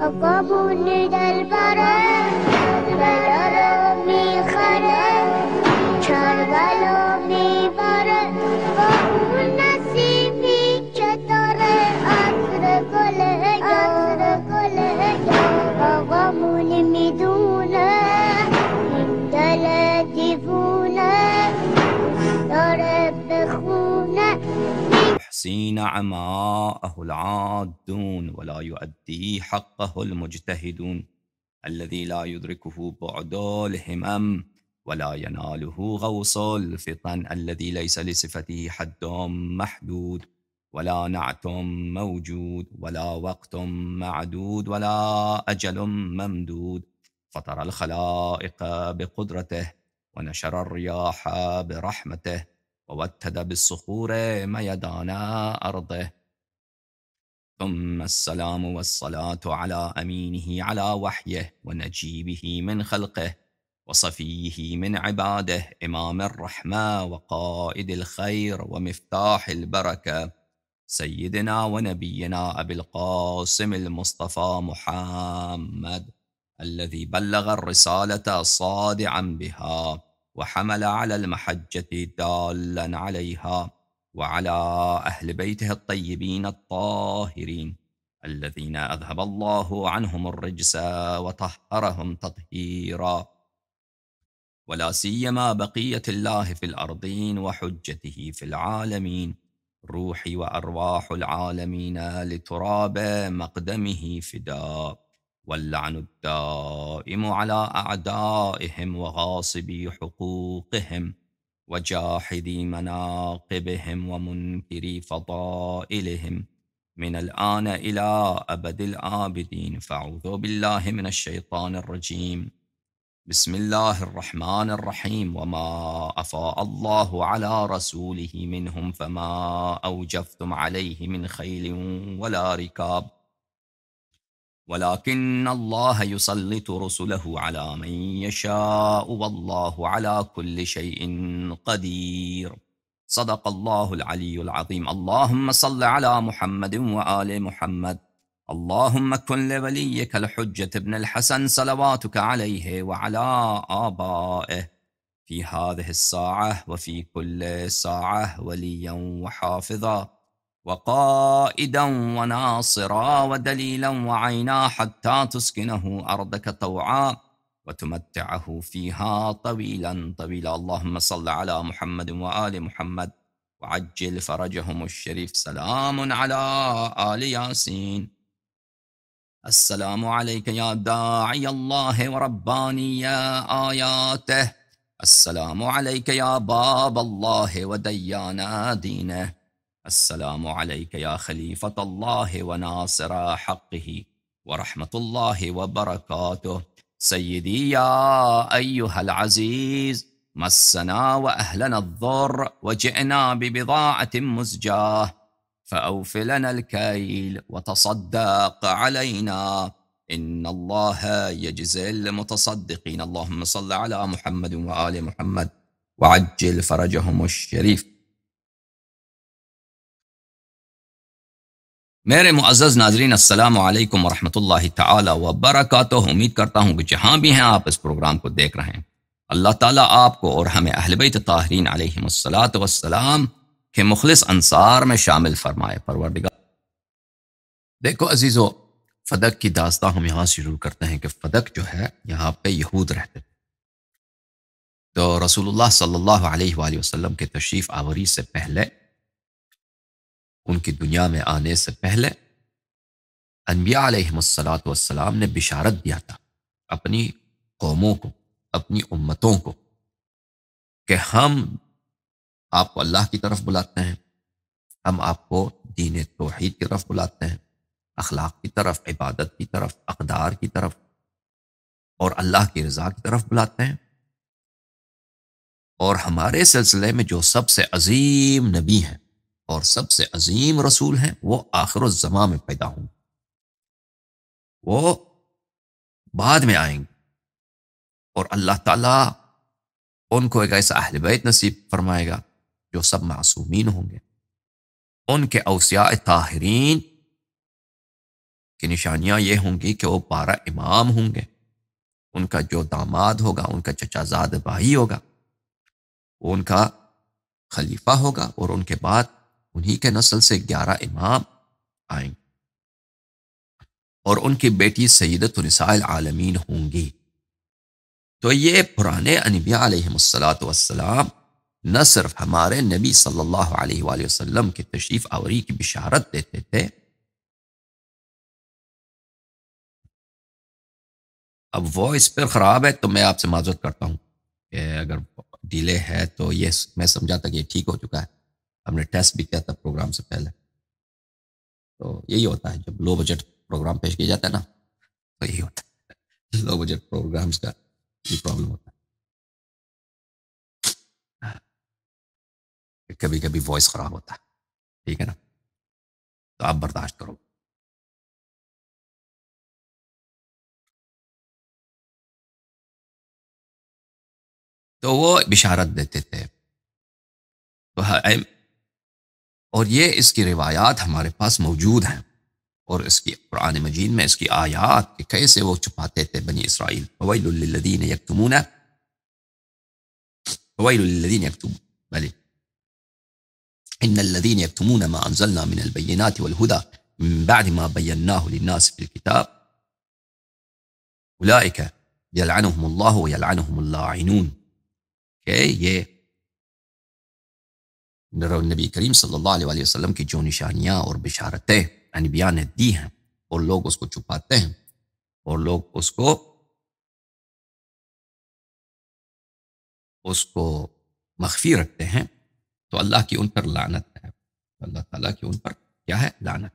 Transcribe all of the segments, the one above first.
قبول دلبره بلا تحسين عماءه العادون ولا يؤدي حقه المجتهدون الذي لا يدركه بعد الهمم ولا يناله غوص الفطن الذي ليس لصفته حد محدود ولا نعت موجود ولا وقت معدود ولا أجل ممدود فطر الخلائق بقدرته ونشر الرياح برحمته ووتد بالصخور ميدان أرضه. ثم السلام والصلاة على أمينه على وحيه ونجيبه من خلقه وصفيه من عباده إمام الرحمة وقائد الخير ومفتاح البركة. سيدنا ونبينا أبي القاسم المصطفى محمد الذي بلغ الرسالة صادعا بها. وحمل على المحجة دالا عليها وعلى أهل بيته الطيبين الطاهرين الذين أذهب الله عنهم الرجس وطهرهم تطهيرا. ولا سيما بقية الله في الأرضين وحجته في العالمين. روحي وأرواح العالمين لتراب مقدمه فداء. واللعن الدائم على أعدائهم وغاصبي حقوقهم وجاحدي مناقبهم ومنكري فضائلهم. من الآن إلى أبد الآبدين. فأعوذ بالله من الشيطان الرجيم. بسم الله الرحمن الرحيم. وما أفاء الله على رسوله منهم فما أوجفتم عليه من خيل ولا ركاب. ولكن الله يسلط رسله على من يشاء والله على كل شيء قدير. صدق الله العلي العظيم. اللهم صل على محمد وآل محمد. اللهم كن لوليك الحجة ابن الحسن صلواتك عليه وعلى آبائه. في هذه الساعة وفي كل ساعة وليا وحافظا. وقائدا وناصرا ودليلا وعينا حتى تسكنه أرضك طوعا وتمتعه فيها طويلا طويلا. اللهم صل على محمد وآل محمد وعجل فرجهم الشريف. سلام على آل ياسين. السلام عليك يا داعي الله ورباني آياته. السلام عليك يا باب الله وديان دينه. السلام عليك يا خليفة الله وناصر حقه ورحمة الله وبركاته. سيدي يا أيها العزيز مسنا وأهلنا الضر وجئنا ببضاعة مزجاة فأوف لنا الكيل وتصدق علينا. إن الله يجزي المتصدقين. اللهم صل على محمد وآل محمد وعجل فرجهم الشريف. میرے معزز ناظرین، السلام علیکم ورحمۃ اللہ تعالی وبرکاتہ۔ امید کرتا ہوں کہ جہاں بھی ہیں آپ اس پروگرام کو دیکھ رہے ہیں۔ اللہ تعالیٰ آپ کو اور ہمیں اہل بیت طاہرین علیہ السلاۃ والسلام کے مخلص انصار میں شامل فرمائے، پروردگار۔ دیکھو عزیزو، فدق کی داستان ہم یہاں شروع کرتے ہیں کہ فدق جو ہے، یہاں پہ یہود رہتے تھے۔ تو رسول اللہ صلی اللہ علیہ وآلہ وسلم کے تشریف آوری سے پہلے ان کی دنیا میں آنے سے پہلے انبیاء علیہ السلاۃ والسلام نے بشارت دیا تھا اپنی قوموں کو، اپنی امتوں کو کہ ہم آپ کو اللہ کی طرف بلاتے ہیں، ہم آپ کو دین توحید کی طرف بلاتے ہیں، اخلاق کی طرف، عبادت کی طرف، اقدار کی طرف اور اللہ کی رضا کی طرف بلاتے ہیں۔ اور ہمارے سلسلے میں جو سب سے عظیم نبی ہیں اور سب سے عظیم رسول ہیں، وہ آخر الزماں میں پیدا ہوں۔ وہ بعد میں آئیں گے۔ اور اللہ تعالیٰ ان کو ایک ایسا اہل بیت نصیب فرمائے گا جو سب معصومین ہوں گے۔ ان کے اوسیاء طاہرین کی نشانیاں یہ ہوں گی کہ وہ بارہ امام ہوں گے۔ ان کا جو داماد ہوگا، ان کا چچا زاد بھائی ہوگا، وہ ان کا خلیفہ ہوگا اور ان کے بعد انہی کے نسل سے گیارہ امام آئیں۔ گے اور ان کی بیٹی سیدت النساء العالمین ہوں گی۔ تو یہ پرانے انبیاء علیہ السلاۃ والسلام نہ صرف ہمارے نبی صلی اللہ علیہ وآلہ وسلم کی تشریف آوری کی بشارت دیتے تھے۔ اب وائس پھر خراب ہے تو میں آپ سے معذرت کرتا ہوں کہ اگر ڈیلے ہے تو یہ میں سمجھا تھا کہ یہ ٹھیک ہو چکا ہے۔ ہم نے ٹیسٹ بھی کیا تھا پروگرام سے پہلے۔ تو یہی ہوتا ہے، جب لو بجٹ پروگرام پیش کیا جاتا ہے نا، تو یہی ہوتا ہے۔ لو بجٹ پروگرامس کا یہ پرابلم ہوتا ہے۔ کبھی کبھی وائس خراب ہوتا ہے۔ ٹھیک ہے نا؟ تو آپ برداشت کرو۔ تو وہ بشارت دیتے تھے۔ تو ہاں، اور یہ اس کی روایات ہمارے پاس موجود ہیں۔ اور اس کی قرآن مجید میں اس کی آیات کہ کیسے وہ چھپاتے تھے بنی اسرائیل۔ فویل للذین یکتمون فویل للذین یکتمون بلی ان الذين يكتمون ما انزلنا من البينات والهدى من بعد ما بيناه للناس في الكتاب۔ اولئك يلعنهم الله ويلعنهم اللاعنون۔ کہ یہ نبی کریم صلی اللہ علیہ وسلم کی جو نشانیاں اور بشارتیں انبیاء نے دی ہیں، اور لوگ اس کو چھپاتے ہیں، اور لوگ اس کو اس کو مخفی رکھتے ہیں، تو اللہ کی ان پر لانت ہے۔ اللہ تعالیٰ کی ان پر کیا ہے؟ لانت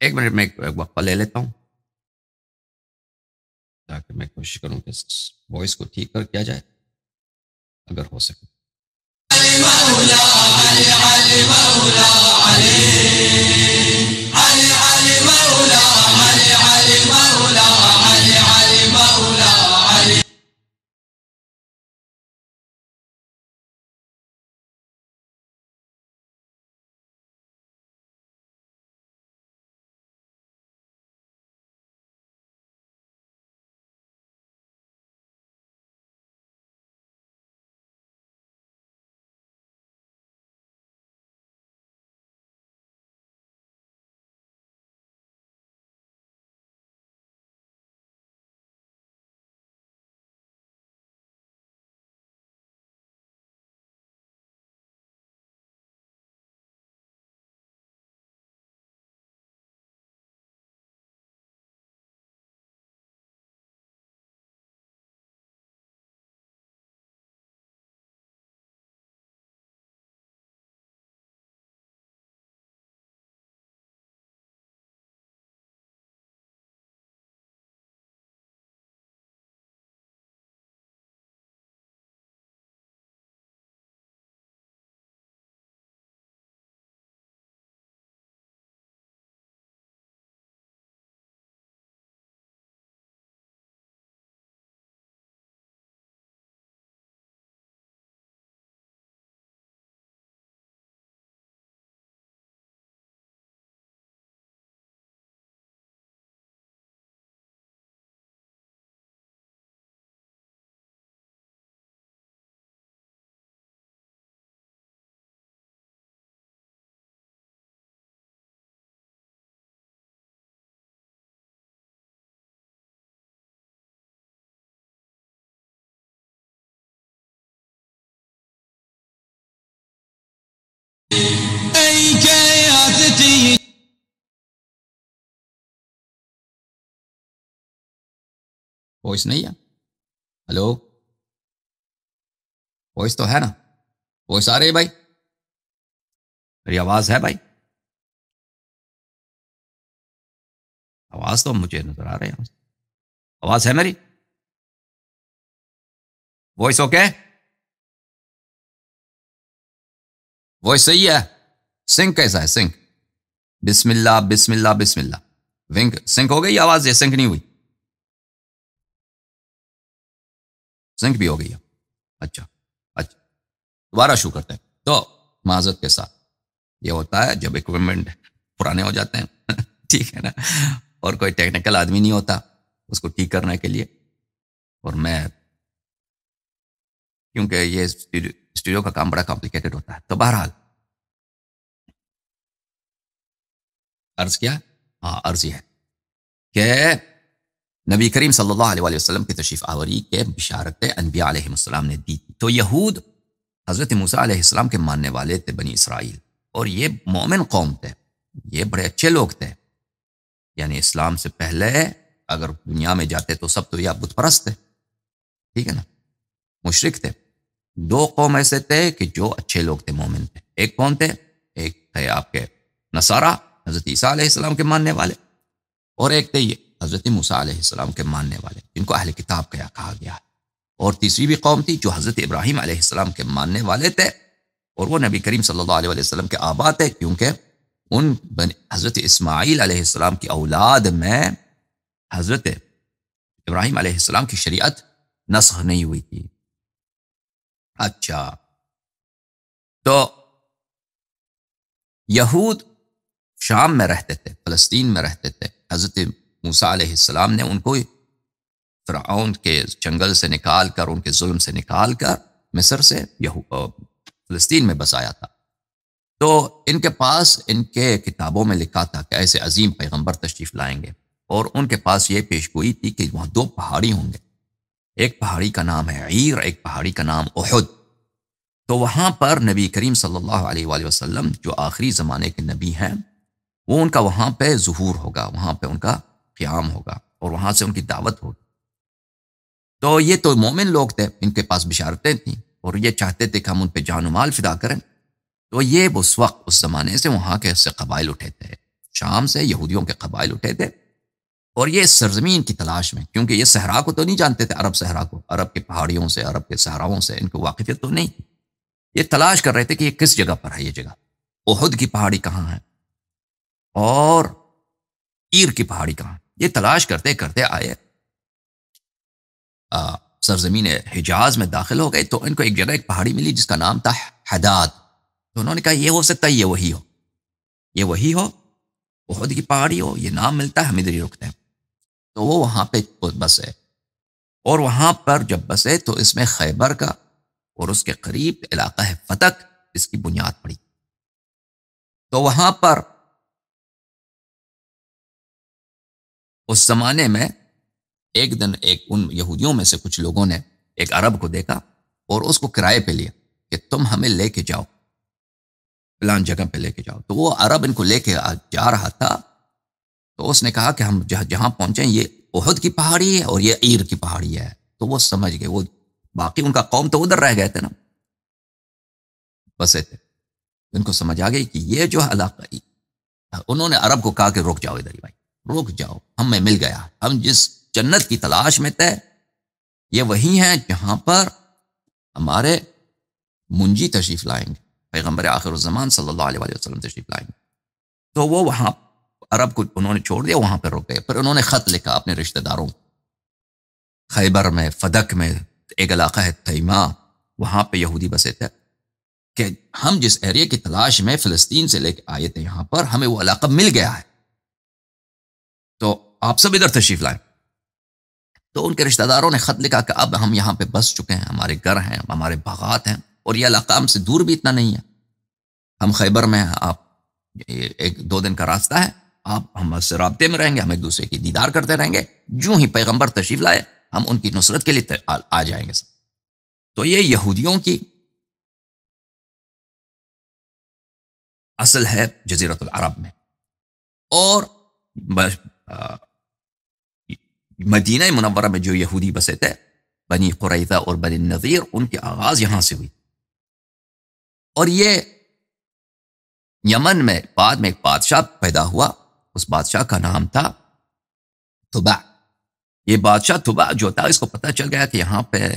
ایک منٹ میں ایک وقفہ لے لیتا ہوں تاکہ میں کوشش کروں کہ وائس کو ٹھیک کر کیا جائے اگر ہو سکے وائس نہیں ہے ہلو وائس تو ہے نا وائس آ رہی ہے بھائی میری آواز ہے بھائی آواز تو مجھے نظر آ رہی ہے آواز ہے میری وائس اوکے وائس صحیح ہے سنک کیسا ہے سنک بسم اللہ بسم اللہ بسم اللہ ونک سنک ہو گئی آواز یہ سنک نہیں ہوئی سنک بھی ہو گئی ہے۔ اچھا اچھا۔ دوبارہ شو کرتے ہیں۔ تو معذرت کے ساتھ۔ یہ ہوتا ہے جب اکوپمنٹ پرانے ہو جاتے ہیں۔ ٹھیک ہے نا؟ اور کوئی ٹیکنیکل آدمی نہیں ہوتا اس کو ٹھیک کرنے کے لیے۔ اور میں کیونکہ یہ اسٹوڈیو کا کام بڑا کمپلیکیٹڈ ہوتا ہے۔ تو بہرحال۔ عرض کیا؟ ہاں عرض یہ ہے کہ نبی کریم صلی اللہ علیہ وسلم کی تشریف آوری کے بشارت انبیاء علیہ السلام نے دی تھی۔ تو یہود حضرت موسیٰ علیہ السلام کے ماننے والے تھے بنی اسرائیل۔ اور یہ مومن قوم تھے۔ یہ بڑے اچھے لوگ تھے۔ یعنی اسلام سے پہلے اگر دنیا میں جاتے تو سب تو یا بت پرست تھے۔ ٹھیک ہے نا؟ مشرق تھے۔ دو قوم ایسے تھے کہ جو اچھے لوگ تھے، مومن تھے۔ ایک کون تھے، ایک تھے آپ کے نصارہ، حضرت عیسیٰ علیہ السلام کے ماننے والے۔ اور ایک تھے یہ۔ حضرت موسیٰ علیہ السلام کے ماننے والے، جن کو اہل کتاب کیا کہا گیا ہے۔ اور تیسری بھی قوم تھی جو حضرت ابراہیم علیہ السلام کے ماننے والے تھے۔ اور وہ نبی کریم صلی اللہ علیہ وسلم کے آبا تھے، کیونکہ ان حضرت اسماعیل علیہ السلام کی اولاد میں حضرت ابراہیم علیہ السلام کی شریعت نسخ نہیں ہوئی تھی۔ اچھا۔ تو یہود شام میں رہتے تھے، فلسطین میں رہتے تھے۔ حضرت موسیٰ علیہ السلام نے ان کو فرعون کے جنگل سے نکال کر، ان کے ظلم سے نکال کر مصر سے فلسطین میں بسایا تھا۔ تو ان کے پاس ان کے کتابوں میں لکھا تھا کہ ایسے عظیم پیغمبر تشریف لائیں گے اور ان کے پاس یہ پیش گوئی تھی کہ وہاں دو پہاڑی ہوں گے۔ ایک پہاڑی کا نام ہے عیر، ایک پہاڑی کا نام احد۔ تو وہاں پر نبی کریم صلی اللہ علیہ وآلہ وسلم جو آخری زمانے کے نبی ہیں، وہ ان کا وہاں پہ ظہور ہوگا، وہاں پہ ان کا قیام ہوگا اور وہاں سے ان کی دعوت ہوگی۔ تو یہ تو مومن لوگ تھے، ان کے پاس بشارتیں تھیں اور یہ چاہتے تھے کہ ہم ان پہ جان و مال فدا کریں۔ تو یہ اس وقت، اس زمانے سے وہاں کے سے قبائل اٹھے تھے۔ شام سے یہودیوں کے قبائل اٹھے تھے۔ اور یہ سرزمین کی تلاش میں، کیونکہ یہ صحرا کو تو نہیں جانتے تھے، عرب صحرا کو۔ عرب کی پہاڑیوں سے، عرب کے صحراؤں سے ان کو واقفیت تو نہیں یہ تلاش کر رہے تھے کہ یہ کس جگہ پر ہے یہ جگہ؟ احد کی پہاڑی کہاں ہے؟ اور ایر کی پہاڑی کہاں یہ تلاش کرتے کرتے آئے۔ سرزمین حجاز میں داخل ہو گئے تو ان کو ایک جگہ ایک پہاڑی ملی جس کا نام تھا حداد۔ تو انہوں نے کہا، یہ ہو سکتا ہے یہ وہی ہو۔ یہ وہی ہو، بہت کی پہاڑی ہو، یہ نام ملتا ہے، ہم ادھر ہی رکتے ہیں۔ تو وہ وہاں پہ بسے اور وہاں پر جب بسے تو اس میں خیبر کا اور اس کے قریب علاقہ ہے فتق اس کی بنیاد پڑی۔ تو وہاں پر اس زمانے میں ایک دن ایک ان یہودیوں میں سے کچھ لوگوں نے ایک عرب کو دیکھا اور اس کو کرائے پہ لیا کہ تم ہمیں لے کے جاؤ پلان جگہ پہ لے کے جاؤ۔ تو وہ عرب ان کو لے کے جا رہا تھا۔ تو اس نے کہا کہ ہم جہاں جہاں پہنچے یہ عہد کی پہاڑی ہے اور یہ عیر کی پہاڑی ہے۔ تو وہ سمجھ گئے، وہ باقی ان کا قوم تو ادھر رہ گئے تھے نا۔ بسے تھے ان کو سمجھ آ گئی کہ یہ جو علاقہ، انہوں نے عرب کو کہا کہ رک جاؤ ادھر ہی بھائی۔ رک جاؤ، ہمیں مل گیا۔ ہم جس جنت کی تلاش میں تھے، یہ وہی ہیں جہاں پر ہمارے منجی تشریف لائیں گے، پیغمبر آخر الزمان صلی اللہ علیہ وسلم تشریف لائیں گے۔ تو وہ وہاں عرب کو انہوں نے چھوڑ دیا، وہاں پہ رک گئے۔ پھر انہوں نے خط لکھا اپنے رشتہ داروں خیبر میں، فدق میں ایک علاقہ ہے تیما وہاں پہ یہودی بسے تھے کہ ہم جس ایریا کی تلاش میں فلسطین سے لے کے آئے تھے، یہاں پر ہمیں وہ علاقہ مل گیا ہے۔ تو آپ سب ادھر تشریف لائیں۔ تو ان کے رشتہ داروں نے خط لکھا کہ اب ہم یہاں پہ بس چکے ہیں، ہمارے گھر ہیں، ہمارے باغات ہیں اور یہ علاقہ ہم سے دور بھی اتنا نہیں ہے۔ ہم خیبر میں ہیں، آپ ایک دو دن کا راستہ ہے۔ آپ ہم سے رابطے میں رہیں گے، ہم ایک دوسرے کی دیدار کرتے رہیں گے۔ جو ہی پیغمبر تشریف لائے، ہم ان کی نصرت کے لیے آ جائیں گے۔ تو یہ یہودیوں کی اصل ہے جزیرت العرب میں۔ اور مدینہ منورہ میں جو یہودی بسے تھے، بنی قریضہ اور بنی نذیر، ان کی آغاز یہاں سے ہوئی۔ اور یہ یمن میں بعد میں ایک بادشاہ پیدا ہوا، اس بادشاہ کا نام تھا تھبا یہ بادشاہ تھبا جو تھا، اس کو پتہ چل گیا کہ یہاں پہ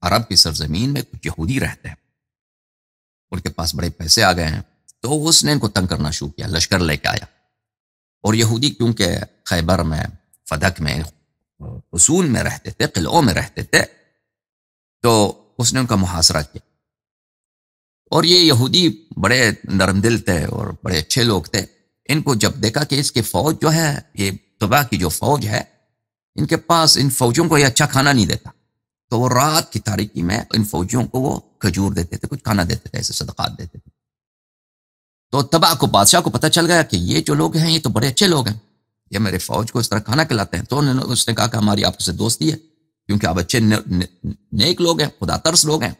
عرب کی سرزمین میں کچھ یہودی رہتے ہیں۔ ان کے پاس بڑے پیسے آ گئے ہیں، تو اس نے ان کو تنگ کرنا شروع کیا، لشکر لے کے آیا۔ اور یہودی کیونکہ خیبر میں، فدق میں، حصول میں رہتے تھے، قلعوں میں رہتے تھے، تو اس نے ان کا محاصرہ کیا۔ اور یہ یہودی بڑے نرم دل تھے اور بڑے اچھے لوگ تھے۔ ان کو جب دیکھا کہ اس کی فوج جو ہے، یہ تباہ کی جو فوج ہے، ان کے پاس ان فوجوں کو یہ اچھا کھانا نہیں دیتا۔ تو وہ رات کی تاریکی میں ان فوجیوں کو وہ کھجور دیتے تھے، کچھ کھانا دیتے تھے، ایسے صدقات دیتے تھے۔ تو تباہ کو بادشاہ کو پتہ چل گیا کہ یہ جو لوگ ہیں، یہ تو بڑے اچھے لوگ ہیں۔ یہ میرے فوج کو اس طرح کھانا کھلاتے ہیں۔ تو انہوں نے اس نے کہا کہ ہماری آپ سے دوستی ہے، کیونکہ آپ اچھے نیک لوگ ہیں، خدا ترس لوگ ہیں۔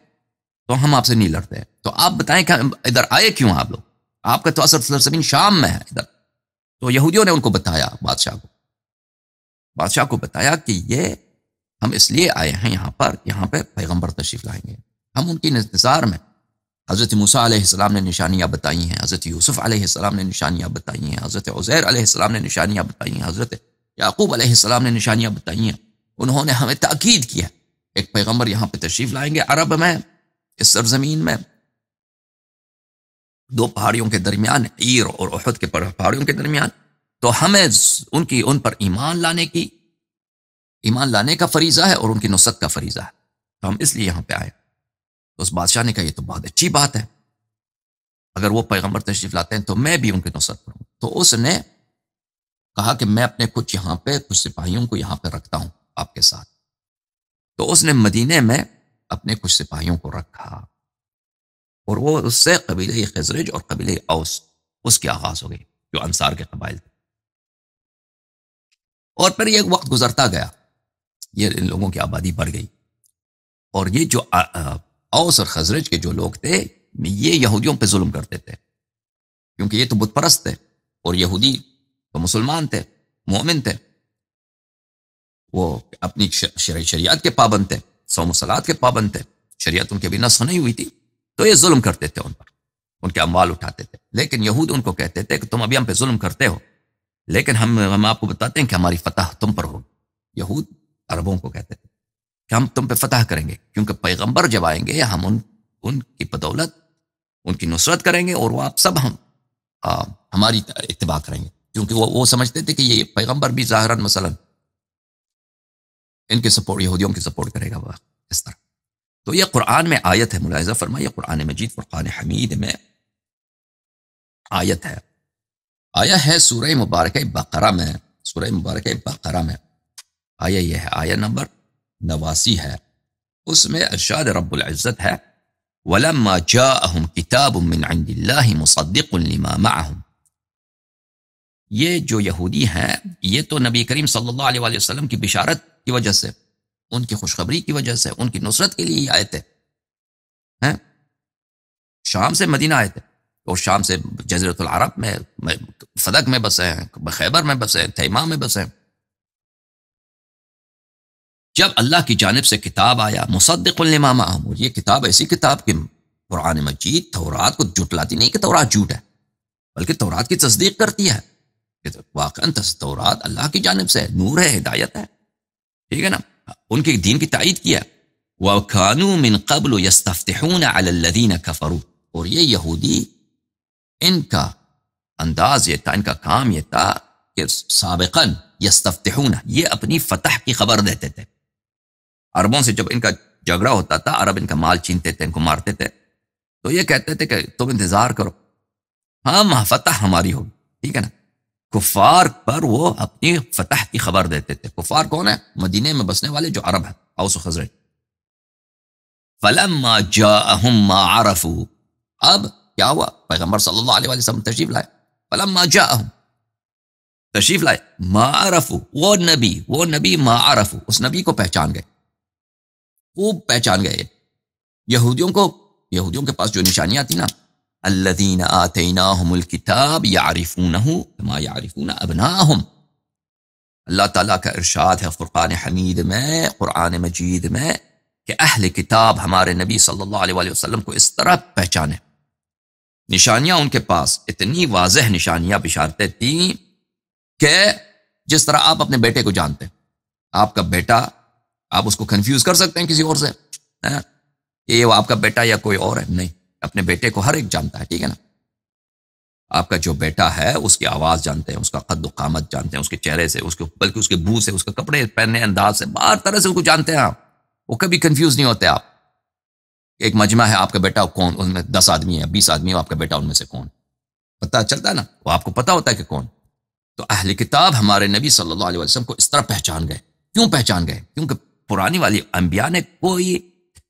تو ہم آپ سے نہیں لڑتے تو آپ بتائیں کہ ادھر آئے کیوں آپ لوگ؟ آپ کا تو اثر سرزمین شام میں ہے ادھر۔ تو یہودیوں نے ان کو بتایا بادشاہ کو۔ بادشاہ کو بتایا کہ یہ ہم اس لیے آئے ہیں یہاں پر، یہاں پہ پیغمبر تشریف لائیں گے۔ ہم ان کی انتظار میں حضرت موسیٰ علیہ السلام نے نشانیاں بتائی ہیں، حضرت یوسف علیہ السلام نے نشانیاں بتائی ہیں، حضرت عزیر علیہ السلام نے نشانیاں بتائی ہیں، حضرت یعقوب علیہ السلام نے نشانیاں بتائی ہیں۔ انہوں نے ہمیں تاکید کیا، ایک پیغمبر یہاں پہ تشریف لائیں گے عرب میں، اس سرزمین میں۔ دو پہاڑیوں کے درمیان، عیر اور احد کے پہاڑیوں کے درمیان۔ تو ہمیں ان کی، ان پر ایمان لانے کی، ایمان لانے کا فریضہ ہے اور ان کی نصرت کا فریضہ ہے۔ تو ہم اس لیے یہاں پہ آئے۔ تو اس بادشاہ نے کہا، یہ تو بہت اچھی بات ہے۔ اگر وہ پیغمبر تشریف لاتے ہیں تو میں بھی ان کی نصرت کروں تو اس نے کہا کہ میں اپنے کچھ یہاں پہ، کچھ سپاہیوں کو یہاں پہ رکھتا ہوں آپ کے ساتھ۔ تو اس نے مدینے میں اپنے کچھ سپاہیوں کو رکھا اور وہ اس سے قبیلے خزرج اور قبیلے اوس اس کی آغاز ہو گئی، جو انصار کے قبائل تھے۔ اور پھر یہ وقت گزرتا گیا، یہ ان لوگوں کی آبادی بڑھ گئی اور یہ جو اوس اور خزرج کے جو لوگ تھے، یہ یہودیوں پہ ظلم کرتے تھے۔ کیونکہ یہ تو بت پرست تھے اور یہودی تو مسلمان تھے، مومن تھے۔ وہ اپنی شریعت کے پابند تھے سو مسلات کے پابند تھے۔ شریعت ان کے بھی نسخ نہیں ہوئی تھی، تو یہ ظلم کرتے تھے ان پر۔ ان کے اموال اٹھاتے تھے۔ لیکن یہود ان کو کہتے تھے کہ تم ابھی ہم پہ ظلم کرتے ہو۔ لیکن ہم ہم آپ کو بتاتے ہیں کہ ہماری فتح تم پر ہوگی یہود عربوں کو کہتے تھے۔ کہ ہم تم پہ فتح کریں گے کیونکہ پیغمبر جب آئیں گے ہم ان ان کی بدولت ان کی نصرت کریں گے اور وہ آپ سب ہم آ, ہماری اتباع کریں گے۔ کیونکہ وہ وہ سمجھتے تھے کہ یہ پیغمبر بھی ظاہر مثلا ان کے سپورٹ یہودیوں کی سپورٹ کرے گا وہ اس طرح۔ تو یہ قرآن میں آیت ہے ملاحظہ فرما یہ قرآن مجید فرقان حمید میں آیت ہے۔ آیا ہے سورہ مبارک بقرہ میں سورہ مبارک بقرہ میں۔ آیا یہ ہے آیا نمبر نواسی ہے۔ اس میں ارشاد رب العزت ہے، ولما جاءهم كتاب من عند الله مصدق لما معهم۔ یہ جو یہودی ہیں، یہ تو نبی کریم صلی اللہ علیہ وسلم کی بشارت کی وجہ سے، ان کی خوشخبری کی وجہ سے، ان کی نصرت کے لیے آئے تھے۔ شام سے مدینہ آئے تھے۔ اور شام سے جزیرت العرب میں فدق میں بسے ہیں خیبر میں بسے ہیں، تیمہ میں بسے ہیں۔ جب اللہ کی جانب سے کتاب آیا، مصدق الامام یہ کتاب ایسی کتاب کہ قرآن مجید تورات کو جٹلاتی نہیں کہ تورات جھوٹ ہے، بلکہ تورات کی تصدیق کرتی ہے واقع تورات اللہ کی جانب سے نور ہے، ہدایت ہے۔ ٹھیک ہے نا؟ ان کے دین کی تائید کیا وَكَانُوا مِن قَبْلُ يَسْتَفْتِحُونَ عَلَى الَّذِينَ كَفَرُوا۔ اور یہ یہودی، ان کا انداز یہ تھا، ان کا کام یہ تھا کہ سابقاً یستفتحون یہ اپنی فتح کی خبر دیتے تھے۔ عربوں سے جب ان کا جھگڑا ہوتا تھا، عرب ان کا مال چینتے تھے، ان کو مارتے تھے، تو یہ کہتے تھے کہ تم انتظار کرو ہاں فتح ہماری ہوگی، ٹھیک ہے نا؟ کفار پر وہ اپنی فتح کی خبر دیتے تھے۔ کفار کون ہے؟ مدینے میں بسنے والے جو عرب ہیں، اوس و خزرج فلما جاءهم ما عرفوا۔ اب کیا ہوا؟ پیغمبر صلی اللہ علیہ وسلم تشریف لائے۔ فلما جاءهم تشریف لائے۔ ما عرفوا۔ وہ نبی وہ نبی ما عرفوا۔ اس نبی کو پہچان گئے۔ خوب پہچان گئے۔ یہودیوں کو، یہودیوں کے پاس جو نشانیاں تھیں نا الذين آتيناهم الكتاب يعرفونه كما يعرفون ابناهم اللہ تعالیٰ کا ارشاد ہے فرقان حمید میں، قرآن مجید میں کہ اہل کتاب ہمارے نبی صلی اللہ علیہ وآلہ وسلم کو اس طرح پہچانے۔ نشانیاں ان کے پاس، اتنی واضح نشانیاں بشارتیں تھیں کہ جس طرح آپ اپنے بیٹے کو جانتے آپ کا بیٹا آپ اس کو کنفیوز کر سکتے ہیں کسی اور سے یہ وہ آپ کا بیٹا یا کوئی اور ہے؟ نہیں، اپنے بیٹے کو ہر ایک جانتا ہے، ٹھیک ہے نا؟ آپ کا جو بیٹا ہے، اس کی آواز جانتے ہیں، اس کا قد و قامت جانتے ہیں، اس کے چہرے سے، اس کے، بلکہ اس کے بو سے، اس کے کپڑے پہننے انداز سے بار طرح سے اس کو جانتے ہیں آپ۔ وہ کبھی کنفیوز نہیں ہوتے آپ۔ ایک مجمع ہے، آپ کا بیٹا کون؟ ان میں دس آدمی ہے بیس آدمی ہے آپ کا بیٹا ان میں سے کون؟ پتا چلتا ہے نا، وہ آپ کو پتا ہوتا ہے کہ کون۔ تو اہل کتاب ہمارے نبی صلی اللہ علیہ وسلم کو اس طرح پہچان گئے۔ کیوں پہچان گئے؟ کیونکہ پرانی والی انبیاء نے کوئی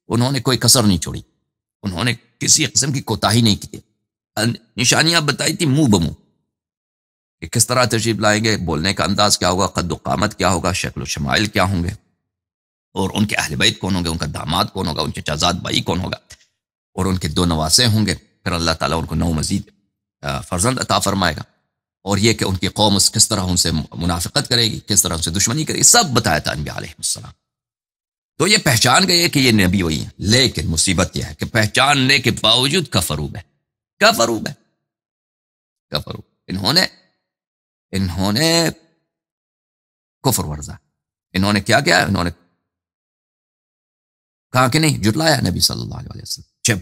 انہوں نے کوئی کسر نہیں چھوڑی انہوں نے کسی قسم کی کوتا نہیں کی نشانیاں بتائی تھی منہ بمو کہ کس طرح تشریف لائیں گے بولنے کا انداز کیا ہوگا قد و قامت کیا ہوگا شکل و شمائل کیا ہوں گے اور ان کے اہل بیت کون ہوں گے ان کا داماد کون ہوگا ان کے چازاد بھائی کون ہوگا اور ان کے دو نواسے ہوں گے پھر اللہ تعالیٰ ان کو نو مزید فرزند عطا فرمائے گا اور یہ کہ ان کی قوم کس طرح ان سے منافقت کرے گی کس طرح ان سے دشمنی کرے گی سب بتایا تھا انبیاء علیہ السلام تو یہ پہچان گئے کہ یہ نبی وہی ہے لیکن مصیبت یہ ہے کہ پہچاننے کے باوجود کفروب ہے کفروب ہے کفروب انہوں نے انہوں نے کفر ورزا۔ انہوں نے کیا کیا؟ انہوں نے کہا کہ نہیں، جٹلایا نبی صلی اللہ علیہ وسلم۔ جب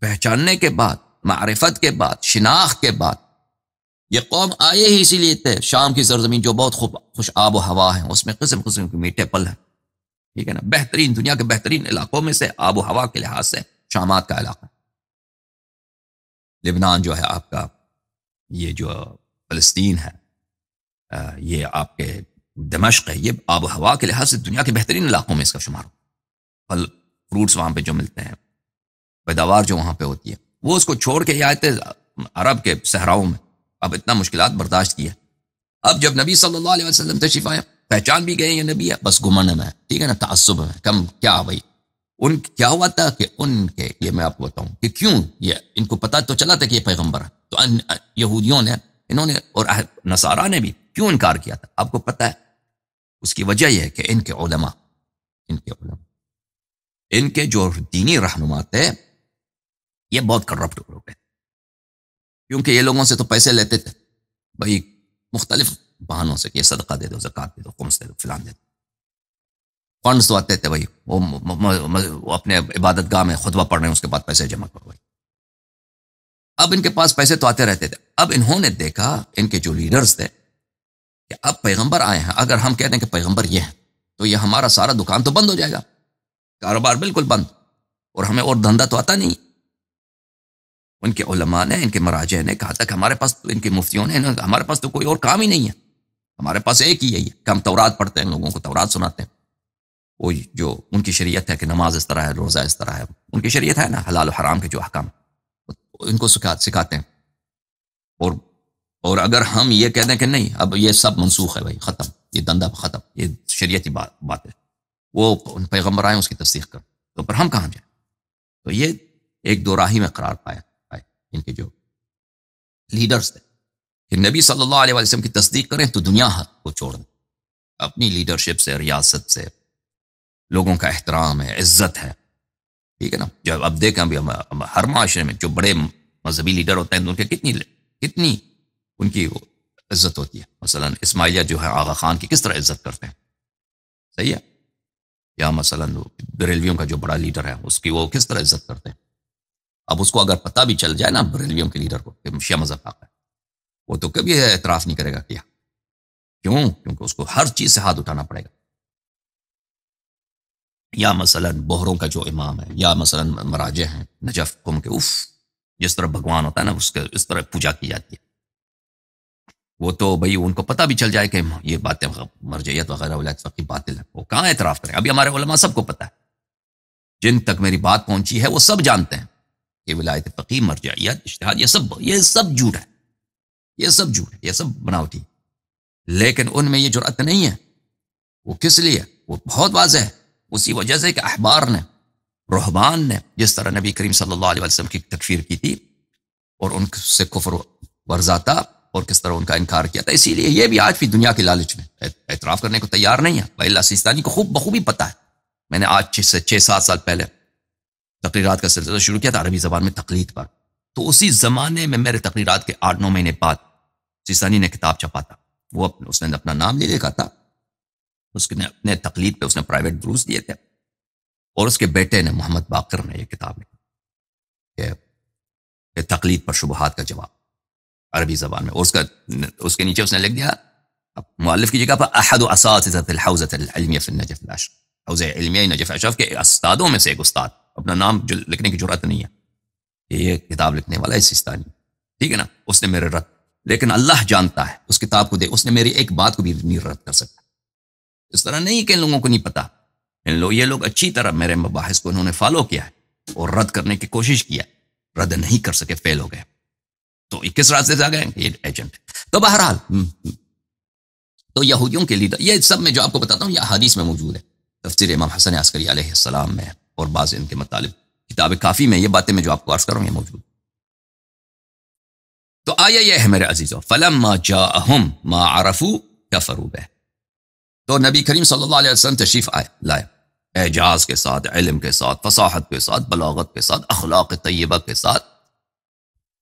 پہچاننے کے بعد، معرفت کے بعد، شناخت کے بعد، یہ قوم آئے ہی اسی لیے تھے شام کی سرزمین جو بہت خوب خوش آب و ہوا ہے اس میں قسم قسم کے میٹھے پل ہیں۔ ٹھیک ہے نا بہترین دنیا کے بہترین علاقوں میں سے آب و ہوا کے لحاظ سے شامات کا علاقہ لبنان جو ہے آپ کا، یہ جو فلسطین ہے یہ آپ کے دمشق ہے، یہ آب و ہوا کے لحاظ سے دنیا کے بہترین علاقوں میں اس کا شمار ہو۔ پھل، فروٹس وہاں پہ جو ملتے ہیں، پیداوار جو وہاں پہ ہوتی ہے، وہ اس کو چھوڑ کے یہ آئے تھے عرب کے صحراؤں میں اب اتنا مشکلات برداشت کیا اب جب نبی صلی اللہ علیہ وسلم تشریف آئے پہچان بھی گئے یہ نبی ہے بس گمن میں، ٹھیک ہے نا، تعصب میں کم، کیا بھائی؟ ان، کیا ہوا تھا کہ ان کے، یہ میں آپ کو بتاؤں کہ کیوں یہ، ان کو پتا تو چلا تھا کہ یہ پیغمبر ہے تو یہودیوں نے، انہوں نے اور نصارہ نے بھی کیوں انکار کیا تھا؟ آپ کو پتا ہے، اس کی وجہ یہ ہے کہ ان کے علماء، ان کے علماء، ان کے جو دینی رہنما تھے، یہ بہت کرپٹ ہو گئے۔ کیونکہ یہ لوگوں سے تو پیسے لیتے تھے۔ بھائی، مختلف بہانوں سے کہ صدقہ دے دو زکات دے دو قمص دے دو، فلان دے دو۔ فنڈس تو آتے تھے بھائی، وہ اپنے عبادت گاہ میں خطبہ پڑھ رہے ہیں، اس کے بعد پیسے جمع کرو بھائی۔ اب ان کے پاس پیسے تو آتے رہتے تھے۔ اب انہوں نے دیکھا، ان کے جو لیڈرز تھے، کہ اب پیغمبر آئے ہیں۔ اگر ہم کہتے ہیں کہ پیغمبر یہ ہے تو یہ ہمارا سارا دکان تو بند ہو جائے گا۔ کاروبار بالکل بند، اور ہمیں اور دھندا تو آتا نہیں۔ ان کے علماء نے، ان کے مراجع نے کہا تھا کہ ہمارے پاس تو، ان کے مفتیوں نے، ہمارے پاس تو کوئی اور کام ہی نہیں ہے۔ ہمارے پاس ایک ہی ہے کہ ہم تورات پڑھتے ہیں، لوگوں کو تورات سناتے ہیں۔ وہ جو ان کی شریعت ہے کہ نماز اس طرح ہے، روزہ اس طرح ہے، ان کی شریعت ہے نا، حلال و حرام کے جو حکام ان کو سکھاتے ہیں۔ اور اور اگر ہم یہ کہہ دیں کہ نہیں، اب یہ سب منسوخ ہے بھائی، ختم۔ یہ دندہ ختم۔ یہ شریعتی بات ہے۔ وہ ان پیغمبر آئے اس کی تصدیق کر۔ تو پر ہم کہاں جائیں؟ تو یہ ایک دو راہی میں قرار پایا ان کے جو لیڈرز تھے۔ کہ نبی صلی اللہ علیہ وسلم کی تصدیق کریں تو دنیا کو چھوڑ دیں۔ اپنی لیڈرشپ سے، ریاست سے لوگوں کا احترام ہے، عزت ہے۔ ٹھیک ہے نا؟ جب اب دیکھیں ابھی ہر معاشرے میں جو بڑے مذہبی لیڈر ہوتے ہیں، ان کے کتنی کتنی ان کی عزت ہوتی ہے۔ مثلا اسماعیلیہ جو ہے، آغا خان کی کس طرح عزت کرتے ہیں؟ صحیح ہے؟ یا مثلا بریلویوں کا جو بڑا لیڈر ہے، اس کی وہ کس طرح عزت کرتے ہیں؟ اب اس کو اگر پتہ بھی چل جائے نا بریلویوں کے لیڈر کو کہ شیعہ مذہب ہے۔ وہ تو کبھی اعتراف نہیں کرے گا کیا؟ کیوں؟ کیونکہ اس کو ہر چیز سے ہاتھ اٹھانا پڑے گا۔ یا مثلا بہروں کا جو امام ہے، یا مثلا مراجے ہیں، نجف کم کے اف جس طرح بھگوان ہوتا ہے نا، اس کے، اس طرح پوجا کی جاتی ہے۔ وہ تو بھائی ان کو پتہ بھی چل جائے کہ یہ باتیں مرجیت وغیرہ کی باطل ہے وہ کہاں اعتراف کریں؟ ابھی ہمارے علماء سب کو پتہ ہے۔ جن تک میری بات پہنچی ہے، وہ سب جانتے ہیں کہ ولایت فقی مرجعیت اشتہاد یہ سب یہ سب جھوٹ ہے۔ یہ سب جھوٹ، یہ سب بناوٹی۔ لیکن ان میں یہ جرأت نہیں ہے۔ وہ کس لیے؟ وہ بہت واضح ہے۔ اسی وجہ سے کہ احبار نے روحبان نے جس طرح نبی کریم صلی اللہ علیہ وسلم کی تکفیر کی تھی اور ان سے کفر ورزاتا اور کس طرح ان کا انکار کیا تھا، اسی لیے یہ بھی آج بھی دنیا کے لالچ میں اعتراف کرنے کو تیار نہیں ہے۔ بھائی اللہ سیستانی کو خوب بخوبی پتہ ہے۔ میں نے آج چھ سے چھ، سات سال پہلے تقریرات کا سلسلہ شروع کیا تھا، عربی زبان میں تقلید پر۔ تو اسی زمانے میں میرے تقریرات کے آٹھ نو مہینے بعد سیسانی نے کتاب چھپا تھا وہ اس نے اپنا نام لے لکھا تھا۔ اس نے اپنے تقلید پہ اس نے پرائیویٹ دروس دیے تھے۔ اور اس کے بیٹے نے محمد باقر نے یہ کتاب لکھی۔ کہ تقلید پر شبہات کا جواب۔ عربی زبان میں۔ اس کا اس کے نیچے اس نے لکھ دیا۔ مؤلف کی جگہ پر احد اساتذہ الحوزۃ العلمیہ فی النجف الاشرف۔ حوزہ علمیہ نجف اشرف کے استادوں میں سے ایک استاد۔ اپنا نام جو لکھنے کی ضرورت نہیں ہے۔ کہ یہ کتاب لکھنے والا ہے سستانی ٹھیک ہے نا؟ اس نے میرے رد لیکن اللہ جانتا ہے، اس کتاب کو دے، اس نے میری ایک بات کو بھی نہیں رد کر سکتا۔ اس طرح نہیں کہ ان لوگوں کو نہیں پتا۔ ان لوگ، یہ لوگ اچھی طرح میرے مباحث کو انہوں نے فالو کیا ہے اور رد کرنے کی کوشش کیا رد نہیں کر سکے فیل ہو گئے۔ تو یہ کس راستے سے آ گئے؟ یہ ایجنٹ تو بہرحال تو یہودیوں کے لیڈر، یہ سب میں جو آپ کو بتاتا ہوں، یہ حدیث میں موجود ہے۔ تفسیر امام حسن عسکری علیہ السلام میں اور بعض ان کے مطالب۔ کتاب کافی میں یہ باتیں میں جو آپ کو عرض کروں یہ موجود تو آیا یہ ہے میرے عزیزو فلم ما جاءہم ما عرفو کفرو بے تو نبی کریم صلی اللہ علیہ وسلم تشریف آئے، لائے۔ اعجاز کے ساتھ، علم کے ساتھ، فصاحت کے ساتھ، بلاغت کے ساتھ، اخلاق طیبہ کے ساتھ،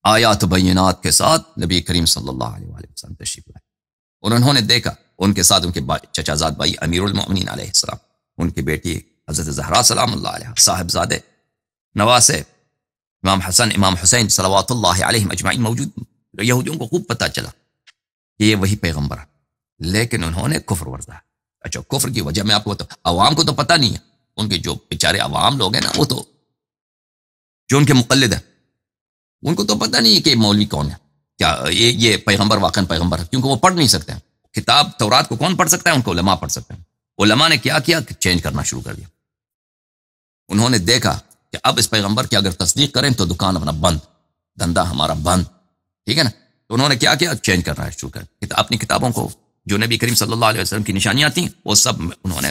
آیات بینات کے ساتھ نبی کریم صلی اللہ علیہ وسلم تشریف لائے۔ اور انہوں نے دیکھا، ان کے ساتھ ان کے چچا زاد بھائی امیر المؤمنین علیہ السلام، ان کی بیٹی حضرت زہرا سلام اللہ علیہ صاحب زادے نواز امام حسن، امام حسین صلوات اللہ علیہ مجمعین موجود یہودیوں کو خوب پتہ چلا کہ یہ وہی پیغمبر ہے لیکن انہوں نے کفر ورزا۔ اچھا کفر کی وجہ میں آپ کو عوام کو تو پتہ نہیں ہے۔ ان کے جو بیچارے عوام لوگ ہیں نا، وہ تو، جو ان کے مقلد ہیں، ان کو تو پتہ نہیں ہے کہ مولوی کون ہے۔ کیا یہ یہ پیغمبر واقع پیغمبر ہے؟ کیونکہ وہ پڑھ نہیں سکتے ہیں۔ کتاب تورات کو کون پڑھ سکتا ہے؟ ان کو علماء پڑھ سکتے ہیں۔ علماء نے کیا کیا؟ چینج کرنا شروع کر دیا۔ انہوں نے دیکھا کہ اب اس پیغمبر کی اگر تصدیق کریں تو دکان اپنا بند، دھندا ہمارا بند، ٹھیک ہے نا؟ تو انہوں نے کیا کیا؟ چینج کرنا ہے، شروع کر۔ اپنی کتابوں کو جو نبی کریم صلی اللہ علیہ وسلم کی نشانیاں تھیں، وہ سب انہوں نے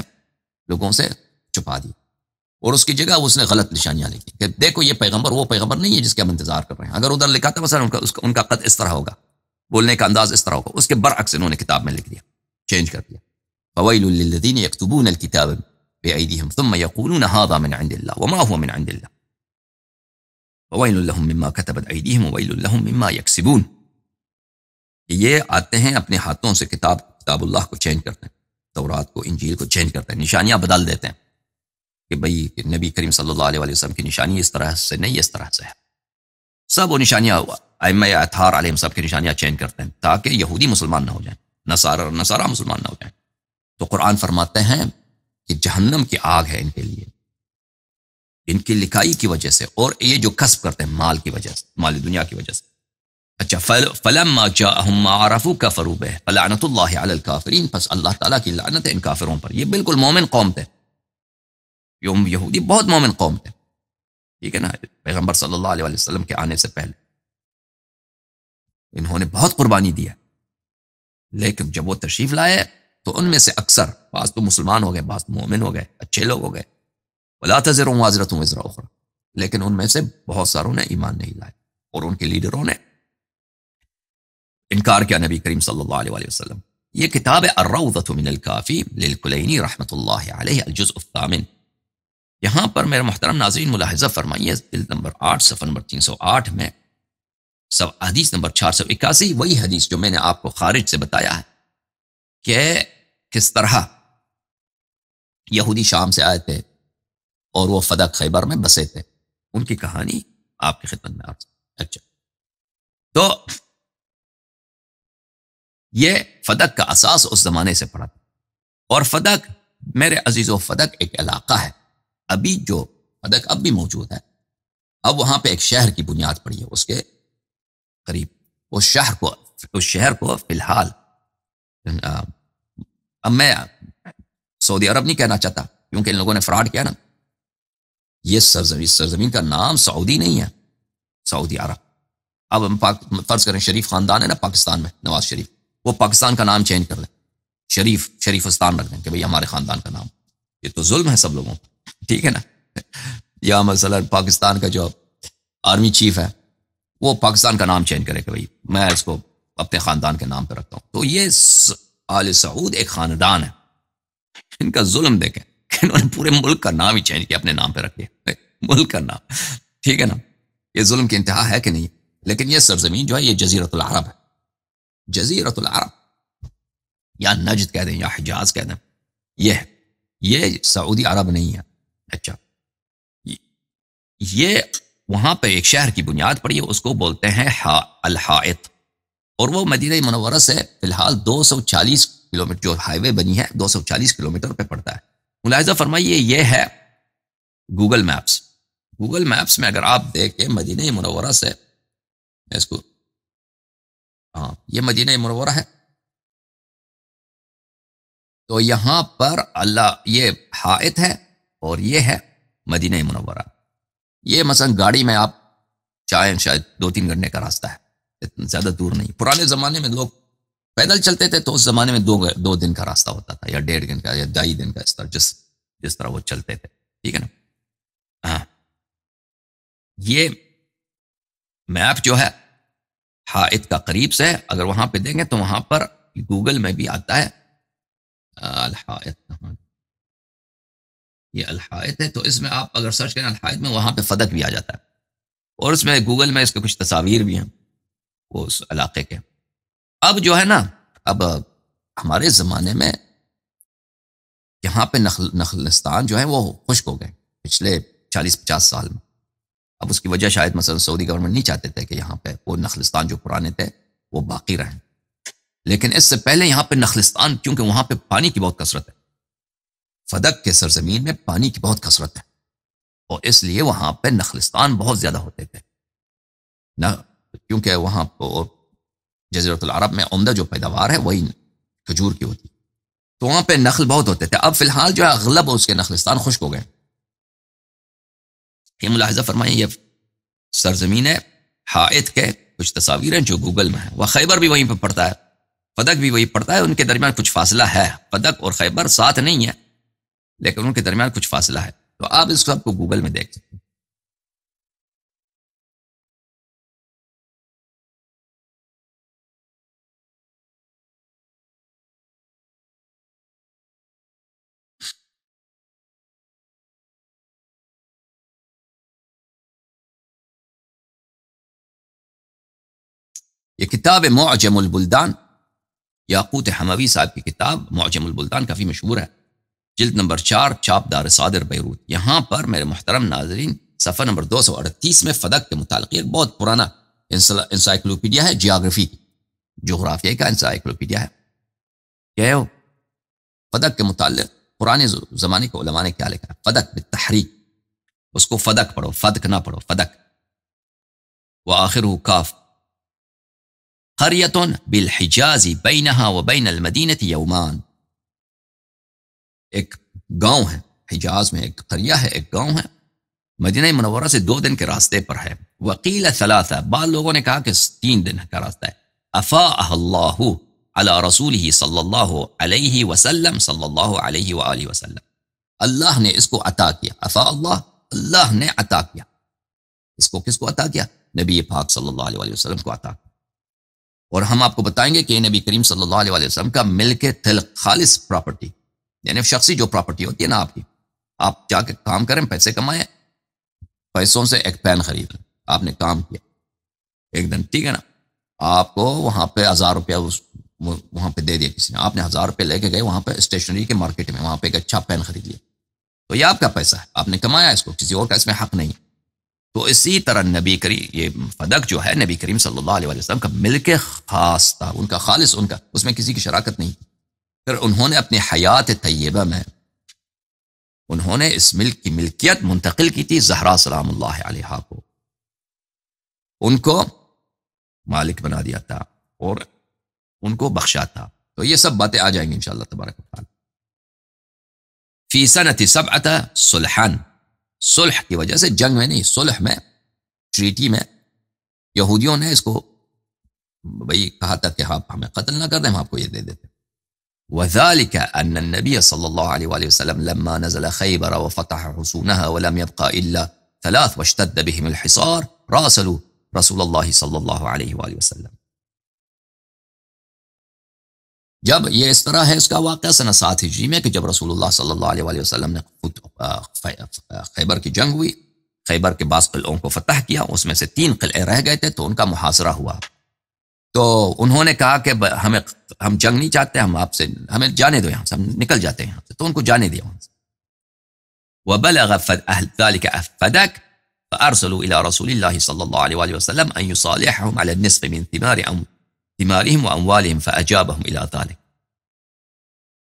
لوگوں سے چھپا دی۔ اور اس کی جگہ اس نے غلط نشانیاں لکھی کہ دیکھو یہ پیغمبر، وہ پیغمبر نہیں ہے جس کے ہم انتظار کر رہے ہیں۔ اگر ادھر لکھا تھا، مثلا ان کا ان کا قد اس طرح ہوگا، بولنے کا انداز اس طرح ہوگا۔ اس کے برعکس انہوں نے کتاب میں لکھ دیا، چینج کر دیا۔ فویل للذین یکتبون الكتاب بأیدیہم ثم یقولون هذا من عند اللہ وما هو من عند اللہ فویل لهم مما كتبت ایدیہم وویل لهم مما یکسبون یہ آتے ہیں اپنے ہاتھوں سے کتاب کتاب اللہ کو چینج کرتے ہیں، تورات کو، انجیل کو چینج کرتے ہیں، نشانیاں بدل دیتے ہیں کہ بھئی نبی کریم صلی اللہ علیہ وسلم کی نشانی اس طرح سے نہیں، اس طرح سے ہے۔ سب وہ نشانیاں، ائمہ اطہار علیہ سب کی نشانیاں چینج کرتے ہیں تاکہ یہودی مسلمان نہ ہو جائیں، نصارہ نصارہ مسلمان نہ ہو جائیں۔ تو قرآن فرماتے ہیں کہ جہنم کی آگ ہے ان کے لیے۔ ان کی لکھائی کی وجہ سے اور یہ جو کسب کرتے ہیں مال کی وجہ سے مالی دنیا کی وجہ سے۔ اچھا فلما جاءهم ما عرفوا كفروا به فلعنت اللہ علی الكافرین پس اللہ تعالیٰ کی لعنت ہے ان کافروں پر۔ یہ بالکل مومن قوم تھے۔ یوم یہودی بہت مومن قوم تھے۔ ٹھیک ہے نا؟ پیغمبر صلی اللہ علیہ وسلم کے آنے سے پہلے۔ انہوں نے بہت قربانی دیا۔ لیکن جب وہ تشریف لائے تو ان میں سے اکثر بعض تو مسلمان ہو گئے، بعض مومن ہو گئے، اچھے لوگ ہو گئے۔ بلا تذر معذرت ہوں وزرا اخرا لیکن ان میں سے بہت ساروں نے ایمان نہیں لائے اور ان کے لیڈروں نے انکار کیا نبی کریم صلی اللہ علیہ وسلم۔ یہ کتاب الروضة من الکافی للکلینی رحمت اللہ علیہ، الجزء الثامن۔ یہاں پر میرے محترم ناظرین ملاحظہ فرمائیے دل نمبر آٹھ، صفحہ نمبر تین سو آٹھ میں سب حدیث نمبر چار سو اکاسی، وہی حدیث جو میں نے آپ کو خارج سے بتایا ہے کہ کس طرح؟ یہودی شام سے آئے تھے اور وہ فدق خیبر میں بسے تھے۔ ان کی کہانی آپ کی خدمت میں اچھا۔ تو یہ فدق کا اساس اس زمانے سے پڑا تھا۔ اور فدق میرے عزیز و فدق ایک علاقہ ہے۔ ابھی جو فدق اب بھی موجود ہے۔ اب وہاں پہ ایک شہر کی بنیاد پڑی ہے۔ اس کے قریب۔ اس شہر کو، اس شہر کو فی الحال اب میں سعودی عرب نہیں کہنا چاہتا، کیونکہ ان لوگوں نے فراڈ کیا نا۔ یہ سرزمین سرزمین کا نام سعودی نہیں ہے، سعودی عرب۔ اب ہم فرض کریں شریف خاندان ہے نا پاکستان میں، نواز شریف۔ وہ پاکستان کا نام چینج کر لیں۔ شریف، شریفستان رکھ دیں کہ بھئی ہمارے خاندان کا نام۔ یہ تو ظلم ہے سب لوگوں ٹھیک ہے نا؟ یا مثلا پاکستان کا جو آرمی چیف ہے، وہ پاکستان کا نام چینج کرے کہ بھائی میں اس کو اپنے خاندان کے نام پہ رکھتا ہوں۔ تو یہ آل سعود ایک خاندان ہے۔ ان کا ظلم دیکھیں کہ انہوں نے پورے ملک کا نام ہی چینج کیا، اپنے نام پہ رکھ دیا۔ ملک کا نام۔ ٹھیک ہے نا؟ یہ ظلم کی انتہا ہے کہ نہیں؟ لیکن یہ سرزمین جو ہے، یہ جزیرت العرب ہے۔ جزیرت العرب۔ یا نجد کہہ دیں، یا حجاز کہہ دیں۔ یہ ہے۔ یہ سعودی عرب نہیں ہے۔ اچھا۔ یہ وہاں پہ ایک شہر کی بنیاد پڑی ہے، اس کو بولتے ہیں الحائط۔ اور وہ مدینہ منورہ سے فی الحال دو سو چالیس کلو میٹر جو ہائی وے بنی ہے، دو سو چالیس کلو میٹر پہ پڑتا ہے۔ ملاحظہ فرمائیے، یہ ہے گوگل میپس گوگل میپس میں اگر آپ دیکھیں مدینہ منورہ سے، اس کو ہاں یہ مدینہ منورہ ہے۔ تو یہاں پر اللہ، یہ حائط ہے اور یہ ہے مدینہ منورہ۔ یہ مثلا گاڑی میں آپ چاہیں شاید دو تین گھنٹے کا راستہ ہے۔ زیادہ دور نہیں۔ پرانے زمانے میں لوگ پیدل چلتے تھے تو اس زمانے میں دو دو دن کا راستہ ہوتا تھا، یا ڈیڑھ دن کا یا ڈھائی دن کا اس طرح، جس جس طرح وہ چلتے تھے۔ ٹھیک ہے نا؟ ہاں۔ یہ میپ جو ہے، حائط کا قریب سے اگر وہاں پہ دیں گے تو وہاں پر گوگل میں بھی آتا ہے۔ الحائط یہ الحائط ہے، تو اس میں آپ اگر سرچ کریں الحائط میں وہاں پہ فدق بھی آ جاتا ہے۔ اور اس میں گوگل میں اس کے کچھ تصاویر بھی ہیں۔ وہ اس علاقے کے۔ اب جو ہے نا، اب ہمارے زمانے میں یہاں پہ نخل، نخلستان جو ہے وہ خشک ہو گئے پچھلے چالیس، پچاس سال میں۔ اب اس کی وجہ شاید مثلا سعودی گورنمنٹ نہیں چاہتے تھے کہ یہاں پہ وہ نخلستان جو پرانے تھے وہ باقی رہیں۔ لیکن اس سے پہلے یہاں پہ نخلستان، کیونکہ وہاں پہ پانی کی بہت کثرت ہے۔ فدق کے سرزمین میں پانی کی بہت کثرت ہے۔ اور اس لیے وہاں پہ نخلستان بہت زیادہ ہوتے تھے۔ کیونکہ وہاں جزیرت العرب میں عمدہ جو پیداوار ہے وہی کھجور کی ہوتی۔ تو وہاں پہ نخل بہت ہوتے تھے۔ اب فی الحال جو ہے، اغلب اس کے نخلستان خشک ہو گئے۔ یہ ملاحظہ فرمائیں، یہ سرزمین ہے، حائط کے کچھ تصاویر ہیں جو گوگل میں ہیں۔ وہ خیبر بھی وہیں پہ پڑتا ہے، فدق بھی وہی پڑتا ہے۔ ان کے درمیان کچھ فاصلہ ہے۔ فدق اور خیبر ساتھ نہیں ہے لیکن ان کے درمیان کچھ فاصلہ ہے۔ تو آپ اس سب کو گوگل میں دیکھ سکتے ہیں۔ کتاب معجم البلدان، یاقوت حموی صاحب کی کتاب معجم البلدان کافی مشہور ہے۔ جلد نمبر چار، چاپ دار صادر بیروت۔ یہاں پر میرے محترم ناظرین، صفحہ نمبر دو سو اڑتیس میں فدق کے متعلق ایک بہت پرانا انسائکلوپیڈیا ہے جیوگرافی جغرافیہ کا انسائکلوپیڈیا ہے۔ کیا ہو۔ فدق کے متعلق پرانے زمانے کے علماء نے کیا لکھا فدق تحریک اس کو فدق پڑھو، فدق نہ پڑھو، فدق۔ وہ آخر کاف۔ قریتن بالحجاز بینہا و بین المدینت یومان۔ ایک گاؤں ہے، حجاز میں ایک قریہ ہے، ایک گاؤں ہے۔ مدینہ منورہ سے دو دن کے راستے پر ہے۔ وکیل ثلاثہ، بعض لوگوں نے کہا کہ تین دن کا راستہ ہے۔ افا اللہ علی رسول ہی صلی اللہ علیہ وسلم، صلی اللہ علیہ وآلہ وسلم۔ اللہ نے اس کو عطا کیا۔ افا اللہ اللہ نے عطا کیا۔ اس کو کس کو عطا کیا؟ نبی پاک صلی اللہ علیہ وسلم کو عطا کیا۔ اور ہم آپ کو بتائیں گے کہ نبی کریم صلی اللہ علیہ وسلم کا مل کے تلق خالص پراپرٹی یعنی شخصی جو پراپرٹی ہوتی ہے نا آپ کی، آپ جا کے کام کریں، پیسے کمائیں، پیسوں سے ایک پین خرید لیں۔ آپ نے کام کیا۔ ایک دن، ٹھیک ہے نا؟ آپ کو وہاں پہ ہزار روپیہ اس وہاں پہ دے دیا کسی نے۔ آپ نے ہزار روپے لے کے گئے وہاں پہ اسٹیشنری کے مارکیٹ میں، وہاں پہ ایک اچھا پین خرید لیا۔ تو یہ آپ کا پیسہ ہے۔ آپ نے کمایا اس کو، کسی اور کا، اس میں حق نہیں ہے۔ تو اسی طرح نبی کریم، یہ فدق جو ہے نبی کریم صلی اللہ علیہ وسلم کا مل کے خاص تھا، ان کا خالص، ان کا، اس میں کسی کی شراکت نہیں۔ پھر انہوں نے اپنی حیات طیبہ میں، انہوں نے اس ملک کی ملکیت منتقل کی تھی زہرا سلام اللہ علیہ کو۔ ان کو مالک بنا دیا تھا اور ان کو بخشا تھا۔ تو یہ سب باتیں آ جائیں گی انشاءاللہ تبارک و فی سنت سبعت سلحان صلح کی وجہ سے جنگ میں نہیں، صلح میں ٹریٹی میں، یہودیوں نے اس کو بھائی کہا تھا کہ آپ ہمیں قتل نہ کر دیں، ہم آپ کو یہ دے دیتے وذلك أن النبي صلى الله عليه وآله وسلم لما نزل خيبر وفتح حصونها ولم يبقى إلا ثلاث واشتد بهم الحصار، راسلوا رسول الله صلى الله عليه وآله وسلم. جب یہ اس طرح ہے، اس کا واقعہ سنہ سات ہجری جی میں کہ جب رسول اللہ صلی اللہ علیہ وآلہ وسلم نے خیبر کی جنگ ہوئی، خیبر کے بعض قلعوں کو فتح کیا، اس میں سے تین قلعے رہ گئے تھے تو ان کا محاصرہ ہوا۔ تو انہوں نے کہا کہ ہمیں، ہم جنگ نہیں چاہتے، ہم آپ سے، ہمیں جانے دو یہاں سے، ہم نکل جاتے ہیں یہاں سے۔ تو ان کو جانے دیا وہاں سے۔ وبلغ اهل ذلك فدك فارسلوا الى رسول الله صلى الله عليه وسلم ان يصالحهم على النصف من ثمار تمارہم و اموالہم فاجابہم الى ذلك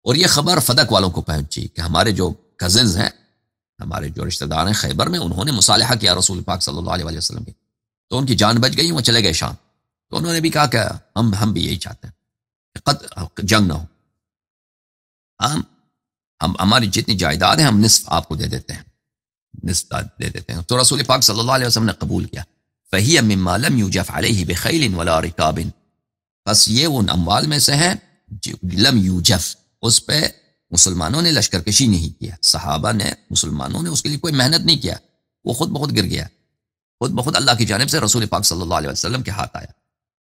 اور یہ خبر فدق والوں کو پہنچی کہ ہمارے جو کزنز ہیں، ہمارے جو رشتہ دار ہیں خیبر میں، انہوں نے مصالحہ کیا رسول پاک صلی اللہ علیہ وسلم کے۔ تو ان کی جان بچ گئی وہ چلے گئے شام۔ تو انہوں نے بھی کہا کہ ہم ہم بھی یہی چاہتے ہیں قد، جنگ نہ ہو۔ ہم ہم، ہماری جتنی جائیداد ہے ہم نصف آپ کو دے دیتے ہیں۔ نصف دے دیتے ہیں۔ تو رسول پاک صلی اللہ علیہ وسلم نے قبول کیا۔ فہی مما لم یوجف علیہ بخیل ولا رکاب بس یہ ان اموال میں سے ہے لم یوجف، اس پہ مسلمانوں نے لشکر کشی نہیں کیا۔ صحابہ نے، مسلمانوں نے اس کے لیے کوئی محنت نہیں کیا۔ وہ خود بخود گر گیا۔ خود بخود اللہ کی جانب سے رسول پاک صلی اللہ علیہ وسلم کے ہاتھ آیا۔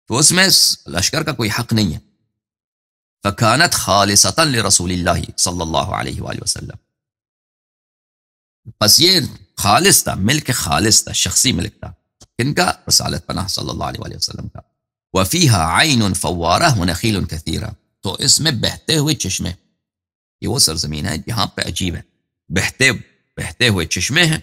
تو اس میں لشکر کا کوئی حق نہیں ہے۔ فکانت خالصتا لرسول اللہ صلی اللہ علیہ وآلہ وسلم۔ پس یہ خالص تھا، ملک خالص تھا، شخصی ملک تھا۔ کن کا؟ رسالت پناہ صلی اللہ علیہ وآلہ وسلم کا۔ وفيها عين فوارة ونخيل كثيرة. تو اسم بهته وتششمه يوصل زمينها جهاب عجيبة بهته بهته وتششمه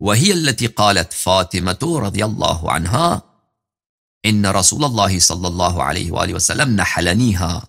وهي التي قالت فاطمة رضي الله عنها إن رسول الله صلى الله عليه وآله وسلم نحلنيها.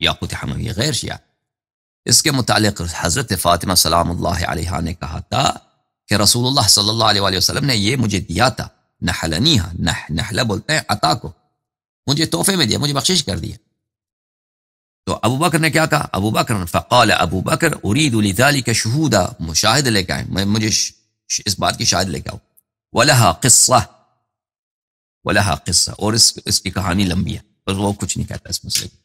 ہے یہ یاقوت غیر شیعہ۔ اس کے متعلق حضرت فاطمہ سلام اللہ علیہ نے کہا تھا کہ رسول اللہ صلی اللہ علیہ وآلہ وسلم نے یہ مجھے دیا تھا نحلنیہا نح نحلہ بولتے ہیں عطا کو۔ مجھے تحفے میں دیا مجھے بخشش کر دیا۔ تو ابو بکر نے کیا کہا؟ ابو بکر فقال ابو بکر ارید لذلك شہودا مشاہد لے کے آئے میں مجھے اس بات کی شاہد لے کے آؤ ولہا قصہ۔ ولہا قصہ۔ اور اس, اس کی کہانی لمبی ہے بس وہ کچھ نہیں کہتا اس مسئلے کی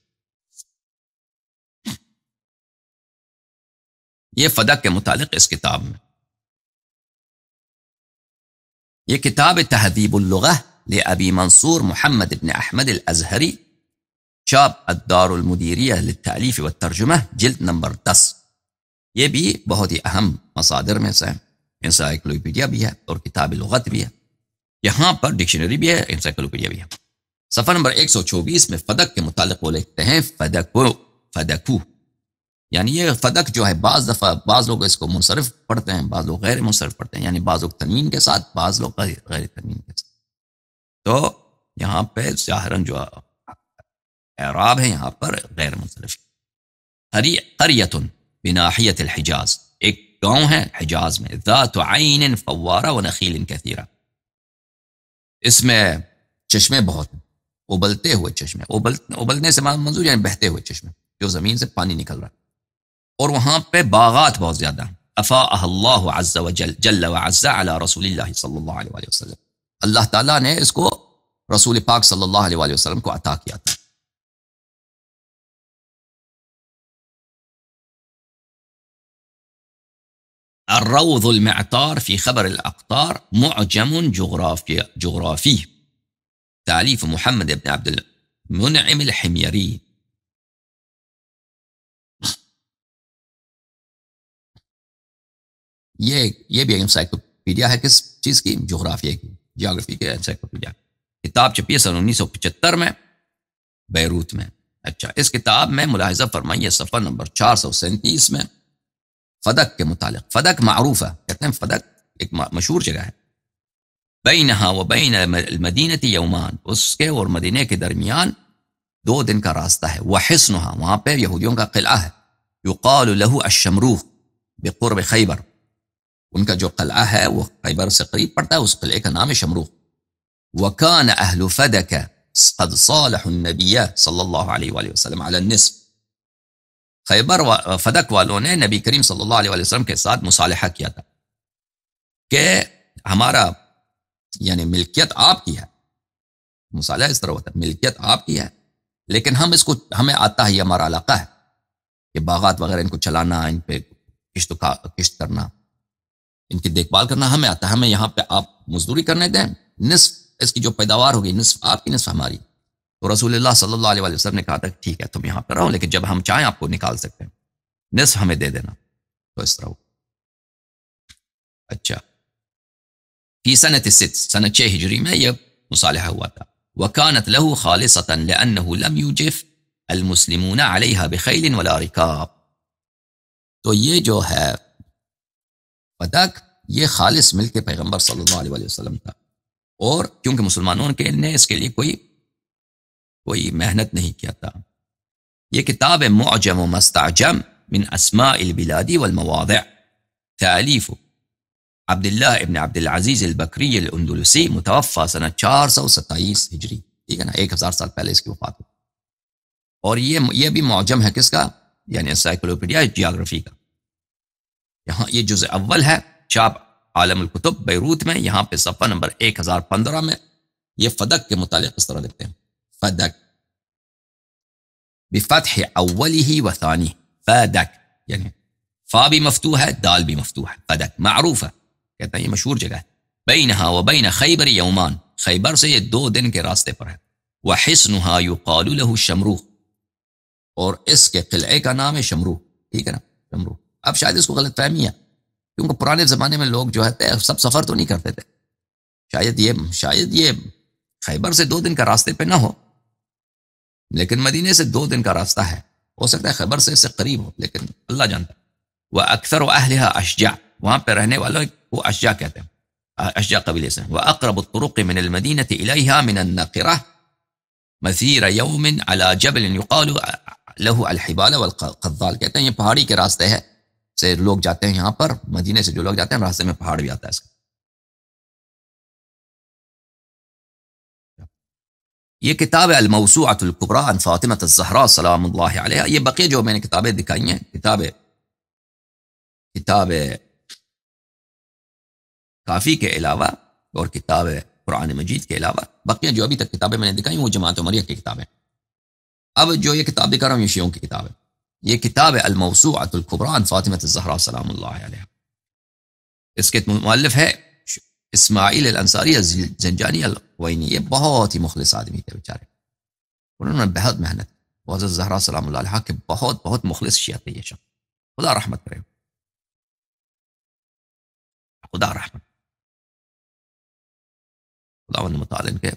یہ فدق کے متعلق اس کتاب میں۔ یہ کتاب تہذیب اللغہ لے ابی منصور محمد ابن احمد الازہری شاب الدار المدیریہ للتعلیف والترجمہ، جلد نمبر دس۔ یہ بھی بہت ہی اہم مصادر میں سے انسائکلوپیڈیا بھی ہے اور کتاب لغت بھی ہے۔ یہاں پر ڈکشنری بھی ہے انسائکلوپیڈیا بھی ہے۔ صفحہ نمبر ایک سو چوبیس میں فدق کے متعلق وہ لکھتے ہیں فدکو فدکو یعنی یہ فدق جو ہے، بعض دفعہ بعض لوگ اس کو منصرف پڑھتے ہیں، بعض لوگ غیر منصرف پڑھتے ہیں یعنی بعض لوگ تنوین کے ساتھ، بعض لوگ غیر تنوین کے ساتھ۔ تو یہاں پہ ظاہراً جو اعراب ہے یہاں پر غیر منصرف۔ قریت بناحیت الحجاز۔ ایک گاؤں ہے حجاز میں، ذات عین فوارہ و نخیل کثیرہ۔ اس میں چشمے بہت ہیں۔ ابلتے ہوئے چشمے، ابل ابلنے سے منظور یعنی بہتے ہوئے چشمے، جو زمین سے پانی نکل رہا اور اور وہاں پہ باغات بہت زیادہ ہیں۔ افا اللہ عز و جل جل و عز على رسول اللہ صلی اللہ علیہ وآلہ وسلم۔ اللہ تعالیٰ نے اس کو رسول پاک صلی اللہ علیہ وآلہ وسلم کو عطا کیا تھا۔ الروض المعتار في خبر الأقطار معجم جغرافي, جغرافي تاليف محمد بن عبد المنعم الحميري یہ یہ بھی انسائکلوپیڈیا ہے کس چیز کی؟ جغرافیہ کی جیوگرافی کے انسائکلوپیڈیا کتاب چھپی ہے سن انیس سو پچہتر میں، بیروت میں۔ اچھا اس کتاب میں ملاحظہ فرمائیے صفحہ نمبر چار سو سینتیس میں۔ فدق کے متعلق، فدق معروف ہے، کہتے ہیں فدق ایک مشہور جگہ ہے۔ بینہا و بین المدینتی یومان، اس کے اور مدینہ کے درمیان دو دن کا راستہ ہے۔ وہ حسنہا، وہاں پہ یہودیوں کا قلعہ ہے۔ یقال له الشمروخ بقرب خیبر۔ ان کا جو قلعہ ہے وہ خیبر سے قریب پڑتا ہے، اس قلعے کا نام ہے شمروخ۔ وکان اہل فدک قد صالح النبی صلی اللہ علیہ وآلہ وسلم علی النصف۔ خیبر و فدق والوں نے نبی کریم صلی اللہ علیہ وسلم کے ساتھ مصالحہ کیا تھا۔ کہ ہمارا یعنی ملکیت آپ کی ہے۔ مصالحہ اس طرح ہوتا ہے، ملکیت آپ کی ہے، لیکن ہم اس کو، ہمیں آتا ہے یہ ہمارا علاقہ ہے۔ کہ باغات وغیرہ ان کو چلانا، ان پہ کشت کشت کرنا۔ ان کی دیکھ بھال کرنا ہمیں آتا ہے، ہمیں یہاں پہ آپ مزدوری کرنے دیں۔ نصف اس کی جو پیداوار ہوگی، نصف آپ کی، نصف ہماری۔ تو رسول اللہ صلی اللہ علیہ وسلم نے کہا تھا ٹھیک ہے، تم یہاں پہ رہو لیکن جب ہم چاہیں آپ کو نکال سکتے ہیں۔ نصف ہمیں دے دینا۔ تو اس طرح ہو۔ اچھا۔ فی سنت ست سنت چھ ہجری میں یہ مصالحہ ہوا تھا۔ وکانت له خالصتا لأنه لم يجف المسلمون عليها بخيل ولا ركاب تو یہ جو ہے فدق یہ خالص مل کے پیغمبر صلی اللہ علیہ وسلم تھا۔ اور کیونکہ مسلمانوں کے نے اس کے لیے کوئی کوئی محنت نہیں کیا تھا۔ یہ کتاب معجم و مستعجم من اسماء البلادی والمواضع۔ تعلیف عبداللہ ابن عبد العزیز البکری الاندلسی متوفہ سنہ چار سو ستائیس ہجری۔ ٹھیک ہے نا؟ ایک ہزار سال پہلے اس کی وفات ہو اور یہ یہ بھی معجم ہے کس کا؟ یعنی انسائکلوپیڈیا جیوگرافی کا۔ یہاں یہ جز اول ہے چاپ عالم القتب بیروت میں، یہاں پہ صفحہ نمبر ایک ہزار پندرہ میں یہ فدق کے متعلق اس طرح لکھتے ہیں۔ فدق۔ بفتح اولی ہی و ثانی۔ فدق۔ یعنی فا بھی مفتوح ہے، دال بھی مفتوح ہے۔ فدق۔ معروف ہے۔ کہتا ہے یہ مشہور جگہ ہے۔ بینہا و بین خیبر یومان۔ خیبر سے یہ دو دن کے راستے پر ہے۔ وحسنها يقال له شمروخ۔ اور اس کے قلعے کا نام ہے شمرو ٹھیک ہے نا؟ شمرو اب شاید اس کو غلط فہمی ہے، کیونکہ پرانے زمانے میں لوگ جو ہے سب سفر تو نہیں کرتے تھے۔ شاید یہ شاید یہ خیبر سے دو دن کا راستے پہ نہ ہو۔ لیکن مدینے سے دو دن کا راستہ ہے۔ ہو سکتا ہے خیبر سے اس سے قریب ہو، لیکن اللہ جانتا وہ اکثر و اہلیہ اشجا وہاں پہ رہنے والوں وہ اشجا کہتے ہیں۔ اشجا قبیلے سے۔ وہ اقرب الطرق من المدینہ الیہا من النقرہ مثیر یوم على جبل يقال لہو الحبال والقضال۔ کہتے ہیں یہ پہاڑی کے راستے ہے سے لوگ جاتے ہیں یہاں پر، مدینے سے جو لوگ جاتے ہیں، راستے میں پہاڑ بھی آتا ہے اس کا۔ یہ کتاب الموسوعۃ القبرا عن فاطمہ الزہرا سلام اللہ علیہ، یہ بقیہ جو میں نے کتابیں دکھائی ہیں، کتاب کتاب کافی کے علاوہ اور کتاب قرآن مجید کے علاوہ، بقیہ جو ابھی تک کتابیں میں نے دکھائی وہ جماعت عمریہ کی کتابیں۔ اب جو یہ کتاب دکھا رہا ہوں، یہ شیعوں کی کتاب ہے۔ یہ کتاب الموسوعۃ القبران فاطمہ الزہرا سلام اللہ علیہ اس کے مؤلف ہے اسماعیل الانصاری زنجانی الوینی یہ بہت ہی مخلص آدمی تھے بیچارے انہوں نے بہت محنت حضرت زہرا سلام اللہ علیہ کے بہت بہت مخلص شیعہ تھے یہ شخص خدا رحمت کرے خدا رحمت خدا مطالعہ